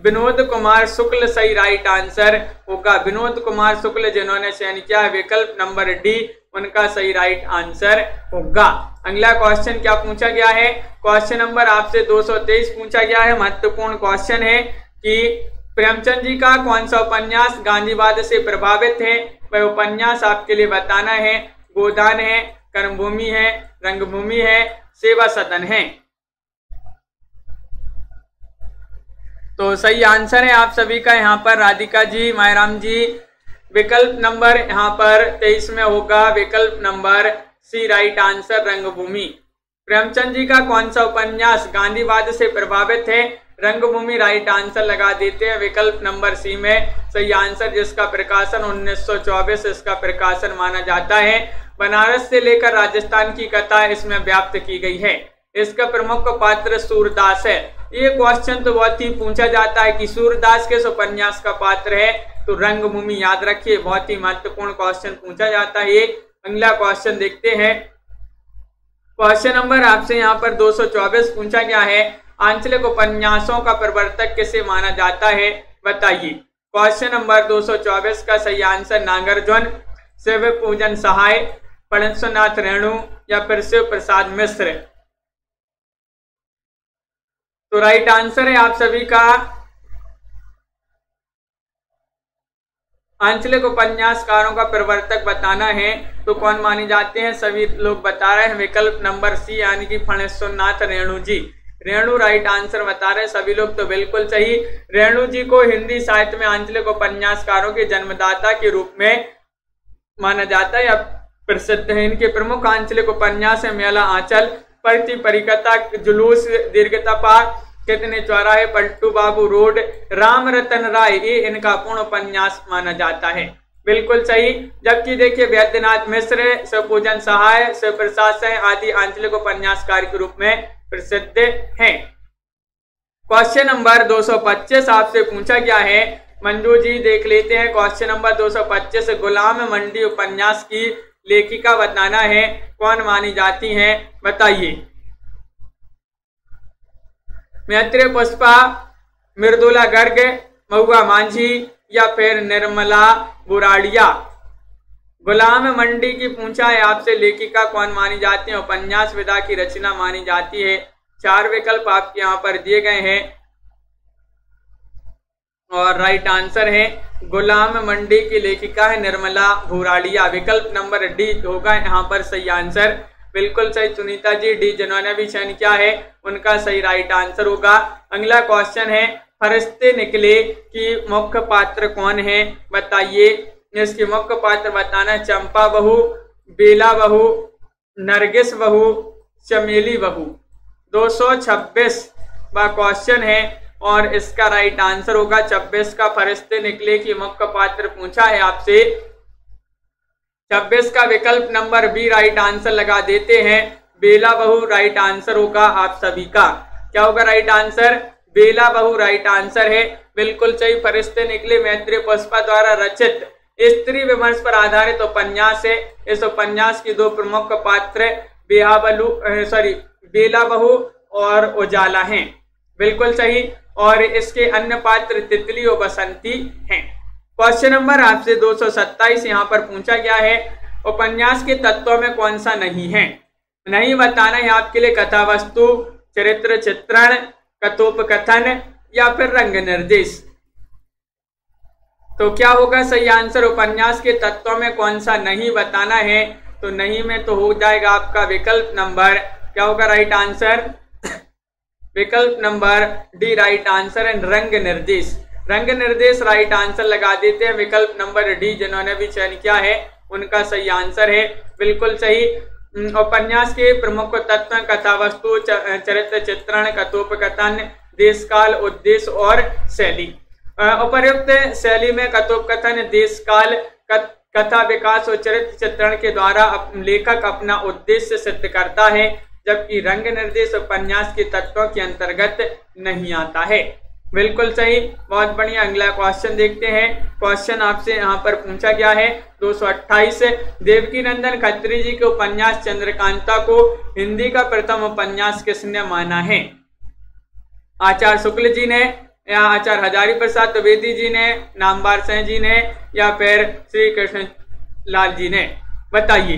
विनोद कुमार शुक्ल सही राइट आंसर होगा। विनोद कुमार शुक्ल जिन्होंने चयन किया विकल्प नंबर डी उनका सही राइट आंसर होगा। अगला क्वेश्चन क्या पूछा गया है? क्वेश्चन नंबर आपसे 223 पूछा गया है। महत्वपूर्ण क्वेश्चन है कि प्रेमचंद जी का कौन सा उपन्यास गांधीवाद से प्रभावित है? वह उपन्यास आपके लिए बताना है। गोदान है, कर्मभूमि है, रंगभूमि है, सेवा सदन है। तो सही आंसर है आप सभी का यहाँ पर। राधिका जी, मायराम जी, विकल्प नंबर यहाँ पर तेईस में होगा। विकल्प नंबर सी, राइट आंसर, रंगभूमि। प्रेमचंद जी का कौन सा उपन्यास गांधीवाद से प्रभावित है? रंगभूमि राइट आंसर लगा देते हैं विकल्प नंबर सी में। सही आंसर जिसका प्रकाशन 1924 इसका प्रकाशन माना जाता है। बनारस से लेकर राजस्थान की कथा इसमें व्याप्त की गई है। इसका प्रमुख पात्र सूरदास है। ये क्वेश्चन तो बहुत ही पूछा जाता है कि सूरदास किस उपन्यास का पात्र है। तो रंगभूमि याद रखिए, बहुत ही महत्वपूर्ण क्वेश्चन पूछा जाता है। अगला क्वेश्चन देखते हैं। क्वेश्चन नंबर आपसे यहाँ पर 224 पूछा गया है। आंचलिक उपन्यासों का प्रवर्तक किसे माना जाता है? बताइए। क्वेश्चन नंबर 224 का सही आंसर नागार्जुन शिव पूजन सहाय पणसनाथ रेणु या फिर शिव प्रसाद मिश्र? तो राइट आंसर है आप सभी का। आंचलिक उपन्यासकारों का प्रवर्तक बताना है। तो कौन माने जाते हैं? सभी लोग बता रहे हैं। विकल्प नंबर सी यानी कि फणेश्वरनाथ रेणु जी। रेणु राइट आंसर बता रहे सभी लोग तो बिल्कुल सही। रेणु जी को हिंदी साहित्य में आंचलिक उपन्यासकारों के जन्मदाता के रूप में माना जाता है। या प्रसिद्ध है। इनके प्रमुख आंचलिक उपन्यास है मेला, आंचल, प्रति, परिकता, जुलूस दीर्घतपा कितने चौराहे, पलटू बाबू रोड राम रतन राय। ये इनका पूर्ण उपन्यास माना जाता है। बिल्कुल सही। जबकि देखिए, वैद्यनाथ मिश्र शिवपूजन सहाय शिव प्रसाद आदि आंचलिक उपन्यासकार के रूप में प्रसिद्ध हैं। क्वेश्चन नंबर 225 आपसे पूछा गया है। मंजू जी देख लेते हैं। क्वेश्चन नंबर 225 गुलाम मंडी उपन्यास की लेखिका बताना है। कौन मानी जाती हैं? बताइए। मैत्रेय पुष्पा, मृदुला गर्ग, महुआ मांझी या फिर निर्मला बुराड़िया। गुलाम मंडी की पूछा है आपसे, लेखिका कौन मानी जाती है? उपन्यास विदा की रचना मानी जाती है। चार विकल्प आपके यहाँ पर दिए गए हैं। और राइट आंसर है, गुलाम मंडी की लेखिका है निर्मला भूराड़िया विकल्प नंबर डी होगा यहाँ पर सही आंसर बिल्कुल सही, सुनीता जी डी जिन्होंने भी चयन किया है, उनका सही राइट आंसर होगा। अगला क्वेश्चन है फरिश्ते निकले कि मुख्य पात्र कौन है? बताइए। इसके मुख्य पात्र बताना चंपा बहू, बेला बहू, नरगिस बहू, चमेली बहू। 226 का क्वेश्चन है और इसका राइट आंसर होगा। छब्बीस का फरिश्ते निकले कि मुख्य पात्र पूछा है आपसे। छब्बीस का विकल्प नंबर बी राइट आंसर लगा देते हैं। बेला बहु राइट आंसर होगा आप सभी का। क्या होगा राइट आंसर बेला बहु राइट आंसर है। बिल्कुल सही फरिश्ते निकले मैत्री पुष्पा द्वारा रचित। स्त्री विमर्श पर आधारित तो उपन्यास है। इस उपन्यास की दो प्रमुख पात्र बेहाबलू सॉरी बेला बहु और उजाला हैं। बिल्कुल सही। और इसके अन्य पात्र तितली और बसंती हैं। क्वेश्चन नंबर आपसे दो सौ सत्ताईस यहाँ पर पूछा गया है। उपन्यास के तत्वों में कौन सा नहीं है? नहीं बताना है आपके लिए कथा वस्तु चरित्र चित्रण कथोपकथन या फिर रंग निर्देश? तो क्या होगा? सही आंसर उपन्यास के तत्वों में कौन सा नहीं बताना है तो नहीं में तो हो जाएगा आपका विकल्प नंबर। क्या होगा राइट आंसर विकल्प नंबर डी राइट आंसर एंड रंग निर्देश। रंग निर्देश राइट आंसर लगा देते हैं। विकल्प नंबर डी जिन्होंने भी चयन किया है, उनका सही आंसर है। बिल्कुल सही। उपन्यास के प्रमुख तत्व कथा वस्तु चरित्र चित्रण कथोपकथन देश काल उद्देश्य और शैली उपर्युक्त शैली में कथोपकथन देश काल कथा विकास और चरित्र चित्रण के द्वारा लेखक अपना उद्देश्य सिद्ध करता है जबकि रंग निर्देश उपन्यास के तत्वों के अंतर्गत नहीं आता है बिल्कुल सही, बहुत बढ़िया। अगला क्वेश्चन देखते हैं। क्वेश्चन आपसे यहाँ पर पूछा गया है 228 देवकी नंदन खत्री जी के उपन्यास चंद्रकांता को हिंदी का प्रथम उपन्यास किसने माना है? आचार्य शुक्ल जी ने, या आचार्य हजारी प्रसाद द्विवेदी जी ने नामबार सिंह जी ने, या फिर श्री कृष्ण लाल जी ने? बताइए।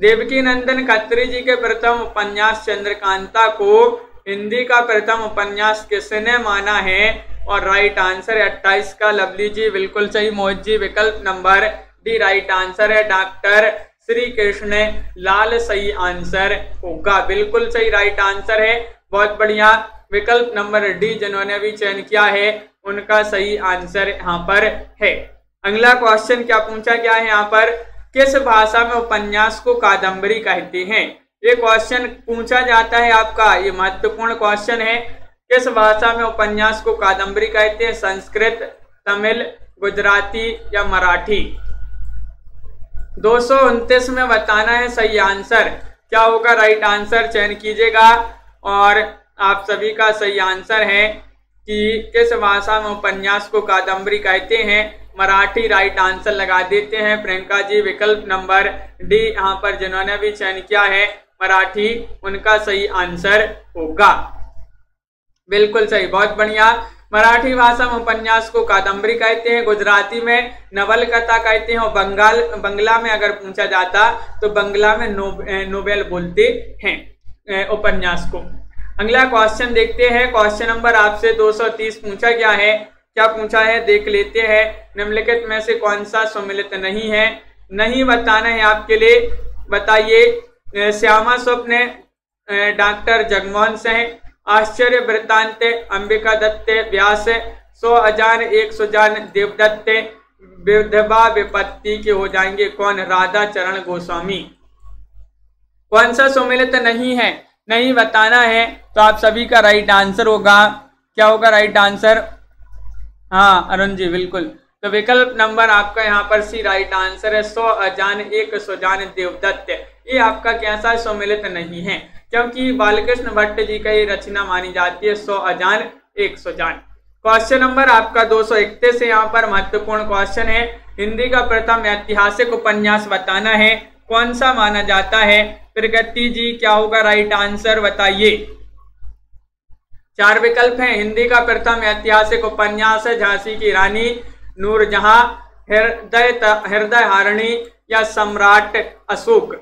देवकी नंदन खत्री जी के प्रथम उपन्यास चंद्रकांता को हिंदी का प्रथम उपन्यास किसने माना है? और राइट आंसर है अट्ठाईस का। लवली जी, बिल्कुल सही। मोहित जी, विकल्प नंबर डी। राइट आंसर है। डॉक्टर श्री कृष्ण लाल सही आंसर होगा। बिल्कुल सही राइट आंसर है। बहुत बढ़िया। विकल्प नंबर डी, जिन्होंने भी चयन किया है, उनका सही आंसर यहाँ पर है। अगला क्वेश्चन क्या पूछा गया है यहाँ पर? किस भाषा में उपन्यास को कादम्बरी कहते हैं? ये क्वेश्चन पूछा जाता है आपका। ये महत्वपूर्ण क्वेश्चन है। किस भाषा में उपन्यास को कादम्बरी कहते हैं? संस्कृत, तमिल, गुजराती या मराठी? दो सौ उनतीस में बताना है सही आंसर क्या होगा? राइट आंसर चयन कीजिएगा। और आप सभी का सही आंसर है कि किस भाषा में उपन्यास को कादम्बरी कहते हैं? मराठी राइट आंसर लगा देते हैं। प्रियंका जी, विकल्प नंबर डी यहाँ पर जिन्होंने भी चयन किया है। मराठी उनका सही आंसर होगा। बिल्कुल सही बहुत बढ़िया। मराठी भाषा में उपन्यास को कादम्बरी कहते हैं गुजराती में नवल कथा कहते हैं और बंगाल बंगला में अगर पूछा जाता तो बंगला में नो, नोबेल बोलते हैं उपन्यास को। अगला क्वेश्चन देखते हैं। क्वेश्चन नंबर आपसे 230 पूछा गया है। क्या पूछा है? देख लेते हैं। निम्नलिखित में से कौन सा सम्मिलित नहीं है? नहीं बताना है आपके लिए। बताइए। श्यामा स्वप्न डॉक्टर जगमोहन सिंह, आश्चर्य वृत्तांत, अंबिका दत्त, व्यास, सो अजान एक सुजान देवदत्त, विधवा विपत्ति के हो जाएँगे कौन? राधा चरण गोस्वामी। कौन सा सुमिलित नहीं है? नहीं बताना है तो आप सभी का राइट आंसर होगा। क्या होगा राइट आंसर हाँ अरुण जी, बिल्कुल। तो विकल्प नंबर आपका यहाँ पर सी राइट आंसर है, सौ अजान एक सुजान देवदत्त। ये आपका कैसा सम्मिलित नहीं है? क्योंकि बालकृष्ण भट्ट जी का ये रचना मानी जाती है सौ अजान, एक सुजान क्वेश्चन नंबर आपका दो सौ इकतीस यहाँ पर महत्वपूर्ण क्वेश्चन है। हिंदी का प्रथम ऐतिहासिक उपन्यास बताना है। कौन सा माना जाता है? प्रगति जी, क्या होगा? राइट आंसर बताइए। चार विकल्प हैं। हिंदी का प्रथम ऐतिहासिक उपन्यास है। झांसी की रानी नूरजहां, हृदय हृदय हारणी या सम्राट अशोक।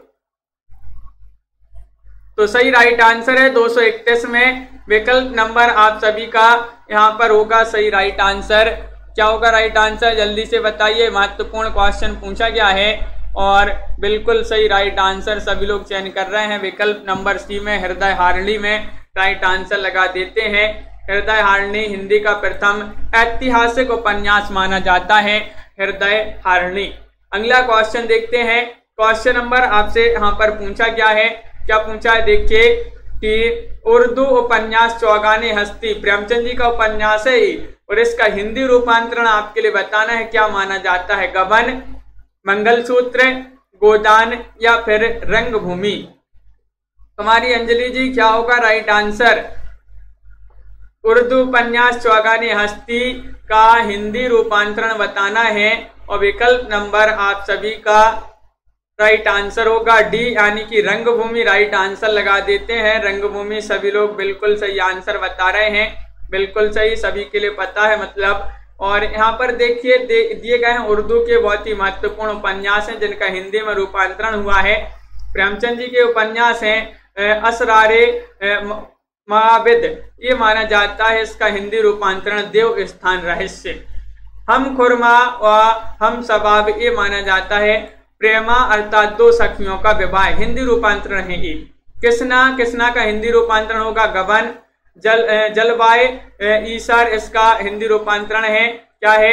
तो सही राइट आंसर है 231 में विकल्प नंबर आप सभी का यहाँ पर होगा सही राइट आंसर क्या होगा राइट आंसर जल्दी से बताइए, महत्वपूर्ण क्वेश्चन पूछा गया है और बिल्कुल सही राइट आंसर सभी लोग चयन कर रहे हैं। विकल्प नंबर सी में, हृदय हारणी में राइट आंसर लगा देते हैं। हृदय हारणी हिंदी का प्रथम ऐतिहासिक उपन्यास माना जाता है, हृदय हारणी। अगला क्वेश्चन देखते हैं। क्वेश्चन नंबर आपसे यहाँ पर पूछा गया है क्या पूछा है? देखिए कि उर्दू उपन्यास चौगाने हस्ती, प्रेमचंद जी का उपन्यास है और इसका हिंदी रूपांतरण आपके लिए बताना है, क्या माना जाता है? गबन, मंगलसूत्र, गोदान या फिर रंगभूमि? तुम्हारी अंजलि जी, क्या होगा? राइट आंसर उर्दू उपन्यास चौगानी हस्ती का हिंदी रूपांतरण बताना है, और विकल्प नंबर आप सभी का राइट आंसर होगा डी यानी कि रंगभूमि राइट आंसर लगा देते हैं। रंगभूमि सभी लोग बिल्कुल सही आंसर बता रहे हैं। बिल्कुल सही, सभी के लिए पता है मतलब। और यहाँ पर देखिए दिए गए हैं उर्दू के बहुत ही महत्वपूर्ण उपन्यास हैं, जिनका हिंदी में रूपांतरण हुआ है। प्रेमचंद जी के उपन्यास हैं असरारे महाविद। ये माना जाता है इसका हिंदी रूपांतरण देव स्थान रहस्य। हम खुरमा व, हम सबाब, ये माना जाता है प्रेमा अर्थात दो सखियों का विवाह, हिंदी रूपांतरण है ये। कृष्णा कृष्णा का हिंदी रूपांतरण होगा? गबन, जल जलवाय ईसर इसका हिंदी रूपांतरण है। क्या है?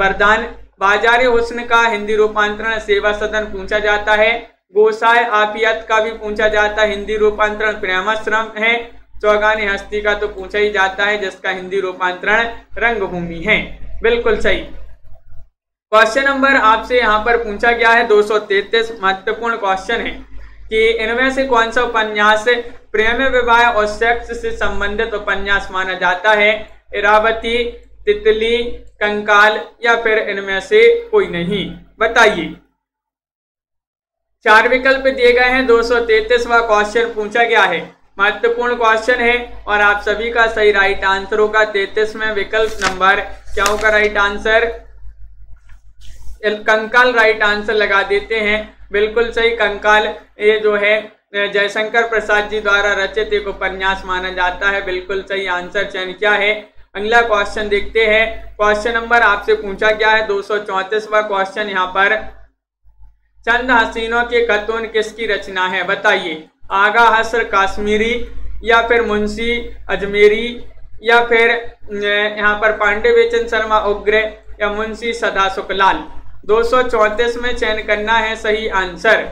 वरदान। बाजारे हुस्न का हिंदी रूपांतरण, सेवा सदन पूछा जाता है। गोसाय आपियत का भी पूछा जाता है, हिंदी रूपांतरण। प्रेमाश्रम है। चौगानी हस्ती का तो पूछा ही जाता है, जिसका हिंदी रूपांतरण रंगभूमि है। बिल्कुल सही। क्वेश्चन नंबर आपसे यहाँ पर पूछा गया है 233 महत्वपूर्ण क्वेश्चन है कि इनमें से कौन सा उपन्यास प्रेम विवाह और सेक्स से संबंधित उपन्यास माना जाता है? इरावती, तितली, कंकाल या फिर इनमें से कोई नहीं? बताइए। चार विकल्प दिए गए हैं 233वां क्वेश्चन पूछा गया है। महत्वपूर्ण क्वेश्चन है और आप सभी का सही राइट आंसर होगा। तैतीस में विकल्प नंबर क्या होगा right answer Kankal right answer लगा देते हैं। बिल्कुल सही कंकाल, ये जो है, जयशंकर प्रसाद जी द्वारा रचित एक उपन्यास माना जाता है। बिल्कुल सही आंसर चयन क्या है। अगला क्वेश्चन देखते हैं। क्वेश्चन नंबर आपसे पूछा गया है, दो सौ क्वेश्चन यहाँ पर। चंद हसीनों के खतून किसकी रचना है, बताइए। आगा, हसर, काश्मीरी या फिर मुंशी, अजमेरी या फिर यहाँ पर पांडे, बेचन शर्मा, उग्र या मुंशी सदा सुखलाल दो में चयन करना है सही आंसर।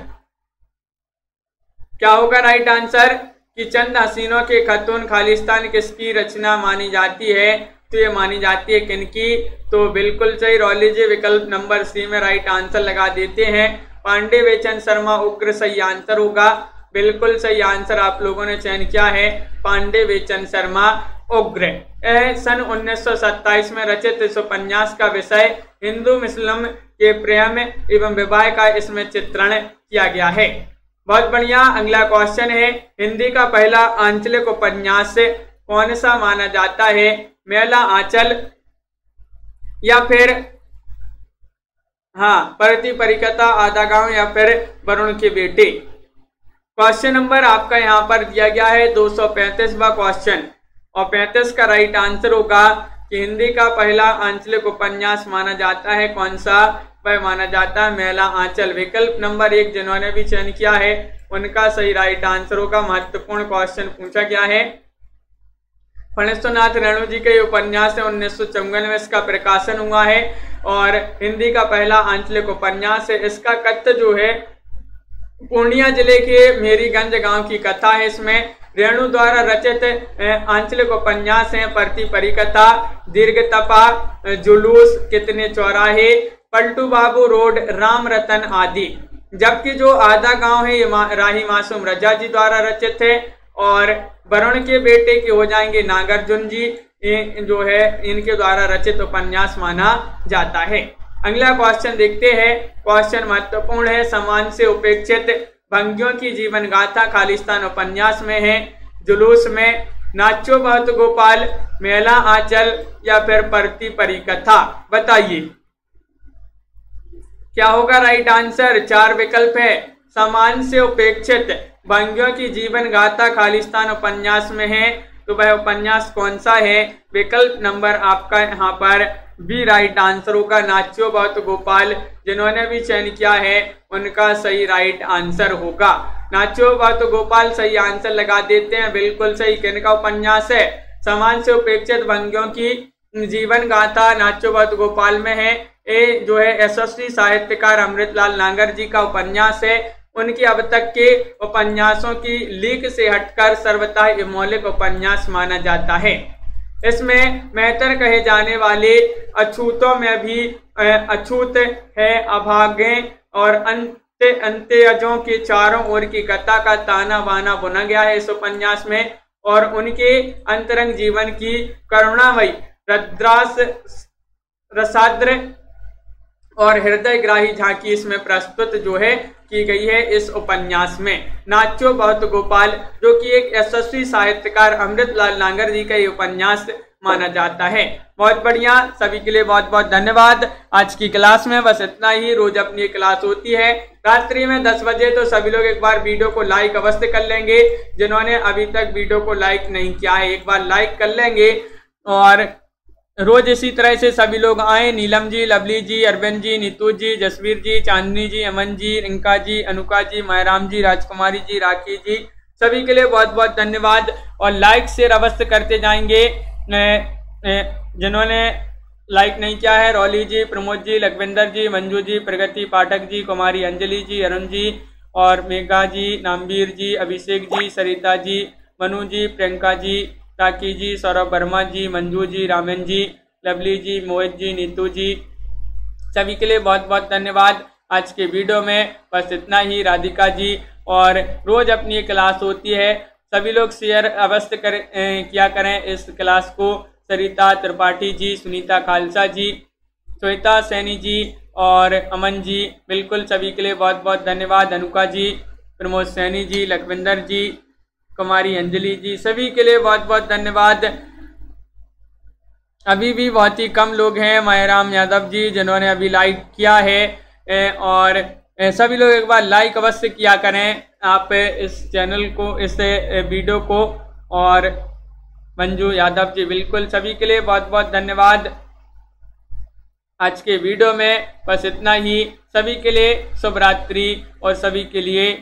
क्या होगा राइट आंसर कि चंद हसीनों के खतून खालिस्तान किसकी रचना मानी जाती है? तो ये मानी जाती है किनकी तो बिल्कुल सही रॉलीजी विकल्प नंबर सी में राइट आंसर लगा देते हैं। पांडे बेचन शर्मा, उग्र सही आंसर होगा। बिल्कुल सही आंसर आप लोगों ने चयन किया है। पांडे वेचन शर्मा उग्र। सन 1927 में रचित इस उपन्यास का विषय हिंदू, मुस्लिम के प्रेम एवं विवाह का इसमें चित्रण किया गया है। बहुत बढ़िया, अगला क्वेश्चन है, हिंदी का पहला आंचलिक उपन्यास कौन सा माना जाता है? मेला, आंचल या फिर हाँ परती, परिकता आधा गाँव या फिर वरुण की बेटी? क्वेश्चन नंबर आपका यहाँ पर दिया गया है, दो सौ क्वेश्चन और पैंतीस का राइट आंसर होगा कि हिंदी का पहला आंचलिक उपन्यास माना जाता है। कौन सा? वह माना जाता है मेला आंचल। विकल्प नंबर एक जिन्होंने भी चयन किया है, उनका सही राइट आंसर होगा। महत्वपूर्ण क्वेश्चन पूछा गया है। फणेश्वरनाथ रेणु जी के उपन्यास है, उन्नीस सौ चौवन में इसका प्रकाशन हुआ है और हिंदी का पहला आंचलिक उपन्यास है। इसका कथ्य जो है, पूर्णिया ज़िले के मेरीगंज गाँव की कथा है। इसमें रेणु द्वारा रचित आंचलिक उपन्यास है, प्रति परिकथा, दीर्घ तपा जुलूस, कितने चौराहे, पलटू बाबू रोड, राम रतन आदि। जबकि जो आधा गाँव है, ये राही मासूम रजा जी द्वारा रचित है, और वरुण के बेटे के हो जाएँगे नागार्जुन जी जो है, इनके द्वारा रचित उपन्यास माना जाता है। अगला क्वेश्चन देखते हैं। क्वेश्चन महत्वपूर्ण है, समान से उपेक्षित। भंगियों की जीवन गाथा खालिस्तान उपन्यास में है, जुलूस में नाचो बहुत गोपाल, मेला आंचल या फिर परती परी कथा बताइए। क्या होगा राइट आंसर? चार विकल्प है। समान से उपेक्षित। भंगियों की जीवन गाथा खालिस्तान उपन्यास में है। तो वह उपन्यास कौन सा है? विकल्प नंबर आपका यहाँ पर बी राइट आंसर होगा नाच्यो बहुत गोपाल, जिन्होंने भी चयन किया है, उनका सही राइट आंसर होगा। नाच्यो बहुत गोपाल, सही आंसर लगा देते हैं, बिल्कुल सही। किन का उपन्यास है? समान से उपेक्षित भंगियों की जीवन गाथा नाचो बहुत गोपाल में है। ये जो है यशस्वी साहित्यकार अमृतलाल नागर जी का उपन्यास है। उनकी अब तक के उपन्यासों की लीक से हटकर सर्वथा मौलिक उपन्यास माना जाता है। इसमें मेहतर कहे जाने वाले अछूतों में भी अछूत है अभागे और अंत अंत्यजों के चारों ओर की कथा का ताना बाना बुना गया है इस उपन्यास में और उनके अंतरंग जीवन की करुणामयी रद्रास, रसाद्र और हृदय ग्राही झांकी इसमें प्रस्तुत जो है की गई है इस उपन्यास में। नाचो बहुत गोपाल, जो कि एक यशस्वी साहित्यकार अमृतलाल नागर जी का ये उपन्यास माना जाता है। बहुत बढ़िया, सभी के लिए बहुत बहुत धन्यवाद। आज की क्लास में बस इतना ही। रोज अपनी क्लास होती है। रात्रि में 10 बजे तो सभी लोग एक बार वीडियो को लाइक अवश्य कर लेंगे। जिन्होंने अभी तक वीडियो को लाइक नहीं किया है, एक बार लाइक कर लेंगे। और रोज इसी तरह से सभी लोग आए। नीलम जी, लवली जी, अरविंद जी, नीतू जी, जसवीर जी, चांदनी जी, अमन जी, रिंका जी, अनुका जी, मायराम जी, राजकुमारी जी, राखी जी, सभी के लिए बहुत बहुत धन्यवाद और लाइक शेयर अवश्य करते जाएँगे। जिन्होंने लाइक नहीं किया है, रौली जी, प्रमोद जी, लखविंदर जी, मंजू जी, प्रगति पाठक जी, कुमारी अंजलि जी, अरुण जी और मेघा जी, नामवीर जी, अभिषेक जी, सरिता जी, मनु जी, प्रियंका जी टाकी जी, सौरभ वर्मा जी, मंजू जी, रामन जी, लवली जी, मोहित जी, नीतू जी। सभी के लिए बहुत बहुत धन्यवाद। आज के वीडियो में बस इतना ही, राधिका जी। और रोज अपनी क्लास होती है। सभी लोग शेयर अवश्य कर किया करें इस क्लास को। सरिता त्रिपाठी जी, सुनीता खालसा जी, श्वेता सैनी जी और अमन जी, बिल्कुल सभी के लिए बहुत बहुत धन्यवाद। अनुका जी, प्रमोद सैनी जी, लखविंदर जी कुमारी अंजलि जी, सभी के लिए बहुत बहुत धन्यवाद। अभी भी बहुत ही कम लोग हैं, मायराम यादव जी, जिन्होंने अभी लाइक किया है और सभी लोग एक बार लाइक अवश्य किया करें। आप इस चैनल को, इस वीडियो को, और मंजू यादव जी, बिल्कुल सभी के लिए बहुत बहुत धन्यवाद। आज के वीडियो में बस इतना ही। सभी के लिए शुभ रात्रि और सभी के लिए